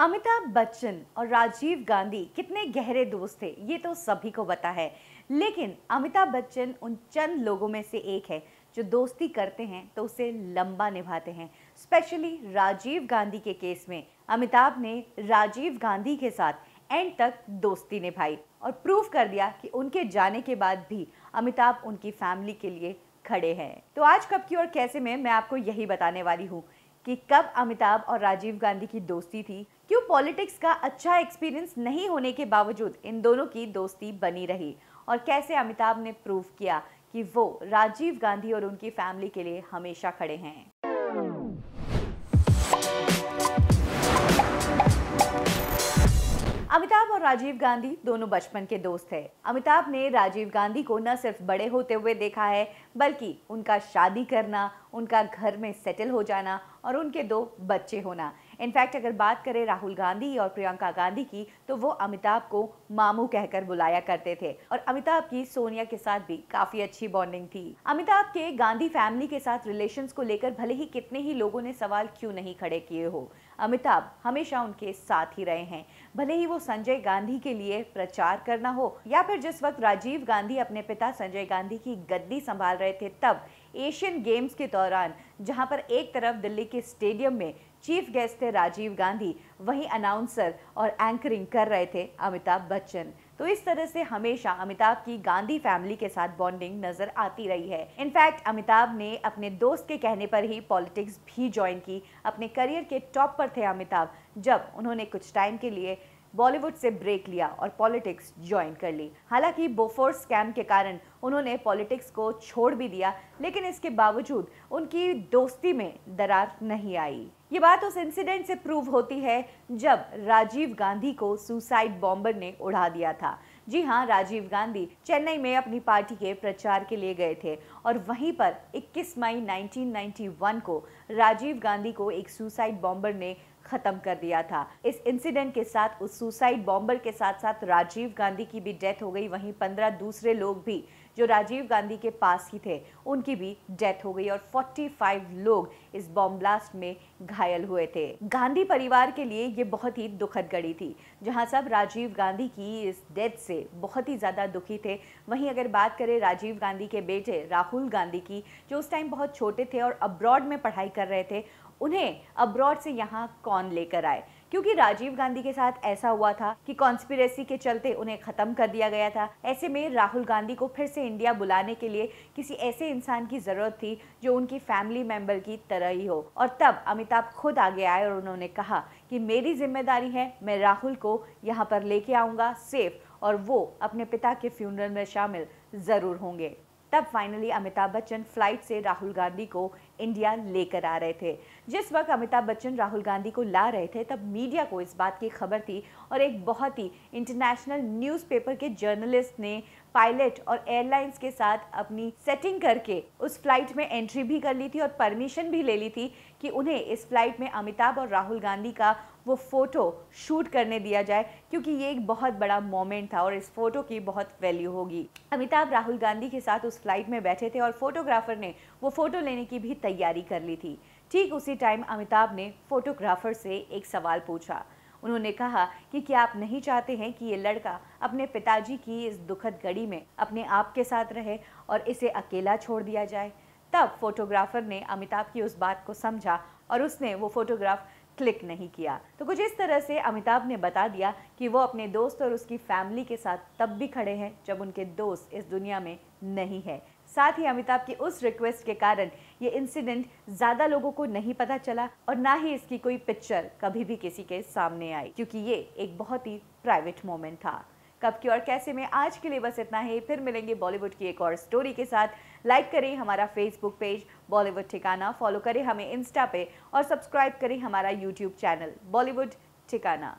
अमिताभ बच्चन और राजीव गांधी कितने गहरे दोस्त थे, ये तो सभी को पता है। लेकिन अमिताभ बच्चन उन चंद लोगों में से एक है जो दोस्ती करते हैं तो उसे लंबा निभाते हैं। स्पेशली राजीव गांधी के केस में अमिताभ ने राजीव गांधी के साथ एंड तक दोस्ती निभाई और प्रूव कर दिया कि उनके जाने के बाद भी अमिताभ उनकी फैमिली के लिए खड़े हैं। तो आज कब की और कैसे में, मैं आपको यही बताने वाली हूँ। कि कब अमिताभ और राजीव गांधी की दोस्ती थी, क्यों पॉलिटिक्स का अच्छा एक्सपीरियंस नहीं होने के बावजूद इन दोनों की दोस्ती बनी रही और कैसे अमिताभ ने प्रूव किया कि वो राजीव गांधी और उनकी फैमिली के लिए हमेशा खड़े हैं अमिताभ और राजीव गांधी दोनों बचपन के दोस्त हैं। अमिताभ ने राजीव गांधी को न सिर्फ़ बड़े होते हुए देखा है, बल्कि उनका शादी करना उनका घर में सेटल हो जाना और उनके दो बच्चे होना। इनफैक्ट अगर बात करें राहुल गांधी और प्रियंका गांधी की तो वो अमिताभ को मामू कहकर बुलाया करते थे और अमिताभ की सोनिया के साथ भी काफ़ी अच्छी बॉन्डिंग थी। अमिताभ के गांधी फैमिली के साथ रिलेशन को लेकर भले ही कितने ही लोगों ने सवाल क्यों नहीं खड़े किए हो, अमिताभ हमेशा उनके साथ ही रहे हैं। भले ही वो संजय गांधी के लिए प्रचार करना हो या फिर जिस वक्त राजीव गांधी अपने पिता संजय गांधी की गद्दी संभाल रहे थे, तब एशियन गेम्स के दौरान, जहाँ पर एक तरफ़ दिल्ली के स्टेडियम में चीफ गेस्ट थे राजीव गांधी, वहीं अनाउंसर और एंकरिंग कर रहे थे अमिताभ बच्चन। तो इस तरह से हमेशा अमिताभ की गांधी फैमिली के साथ बॉन्डिंग नज़र आती रही है। इनफैक्ट अमिताभ ने अपने दोस्त के कहने पर ही पॉलिटिक्स भी ज्वाइन की। अपने करियर के टॉप पर थे अमिताभ, जब उन्होंने कुछ टाइम के लिए बॉलीवुड से ब्रेक लिया और पॉलिटिक्स ज्वाइन कर ली। हालाँकि बोफोर स्कैम के कारण उन्होंने पॉलिटिक्स को छोड़ भी दिया, लेकिन इसके बावजूद उनकी दोस्ती में दरार नहीं आई। ये बात उस इंसिडेंट से प्रूव होती है जब राजीव गांधी को सुसाइड बॉम्बर ने उड़ा दिया था। जी हाँ राजीव गांधी चेन्नई में अपनी पार्टी के प्रचार के लिए गए थे और वहीं पर 21 मई 1991 को राजीव गांधी को एक सुसाइड बॉम्बर ने खत्म कर दिया था। इस इंसिडेंट के साथ, उस सुसाइड बॉम्बर के साथ साथ राजीव गांधी की भी डेथ हो गई। वहीं पंद्रह दूसरे लोग भी जो राजीव गांधी के पास ही थे, उनकी भी डेथ हो गई और 45 लोग इस बॉम्ब ब्लास्ट में घायल हुए थे। गांधी परिवार के लिए ये बहुत ही दुखद घड़ी थी, जहाँ सब राजीव गांधी की इस डेथ से बहुत ही ज़्यादा दुखी थे। वहीं अगर बात करें राजीव गांधी के बेटे राहुल गांधी की, जो उस टाइम बहुत छोटे थे और अब्रॉड में पढ़ाई कर रहे थे, उन्हें अब्रॉड से यहाँ कौन लेकर आए? क्योंकि राजीव गांधी के साथ ऐसा हुआ था कि कॉन्स्पिरेसी के चलते उन्हें खत्म कर दिया गया था। ऐसे में राहुल गांधी को फिर से इंडिया बुलाने के लिए किसी ऐसे इंसान की ज़रूरत थी जो उनकी फैमिली मेंबर की तरह ही हो। और तब अमिताभ खुद आगे आए और उन्होंने कहा कि मेरी ज़िम्मेदारी है, मैं राहुल को यहाँ पर लेके आऊँगा सेफ़ और वो अपने पिता के फ्यूनरल में शामिल ज़रूर होंगे। तब फाइनली अमिताभ बच्चन फ़्लाइट से राहुल गांधी को इंडिया लेकर आ रहे थे। जिस वक्त अमिताभ बच्चन राहुल गांधी को ला रहे थे, तब मीडिया को इस बात की खबर थी और एक बहुत ही इंटरनेशनल न्यूज़पेपर के जर्नलिस्ट ने पायलट और एयरलाइंस के साथ अपनी सेटिंग करके उस फ़्लाइट में एंट्री भी कर ली थी और परमिशन भी ले ली थी कि उन्हें इस फ़्लाइट में अमिताभ और राहुल गांधी का वो फ़ोटो शूट करने दिया जाए, क्योंकि ये एक बहुत बड़ा मोमेंट था और इस फ़ोटो की बहुत वैल्यू होगी। अमिताभ राहुल गांधी के साथ उस फ़्लाइट में बैठे थे और फोटोग्राफर ने वो फ़ोटो लेने की भी तैयारी कर ली थी। ठीक उसी टाइम अमिताभ ने फोटोग्राफर से एक सवाल पूछा। उन्होंने कहा कि क्या आप नहीं चाहते हैं कि ये लड़का अपने पिताजी की इस दुखद घड़ी में अपने आप के साथ रहे और इसे अकेला छोड़ दिया जाए? तब फोटोग्राफर ने अमिताभ की उस बात को समझा और उसने वो फोटोग्राफ क्लिक नहीं किया। तो कुछ इस तरह से अमिताभ ने बता दिया कि वो अपने दोस्त और उसकी फैमिली के साथ तब भी खड़े हैं जब उनके दोस्त इस दुनिया में नहीं है। साथ ही अमिताभ की उस रिक्वेस्ट के कारण ये इंसिडेंट ज़्यादा लोगों को नहीं पता चला और ना ही इसकी कोई पिक्चर कभी भी किसी के सामने आई, क्योंकि ये एक बहुत ही प्राइवेट मोमेंट था। कब की और कैसे में आज के लिए बस इतना ही। फिर मिलेंगे बॉलीवुड की एक और स्टोरी के साथ। लाइक करें हमारा फेसबुक पेज बॉलीवुड ठिकाना फॉलो करें हमें इंस्टा पे और सब्सक्राइब करें हमारा यूट्यूब चैनल बॉलीवुड ठिकाना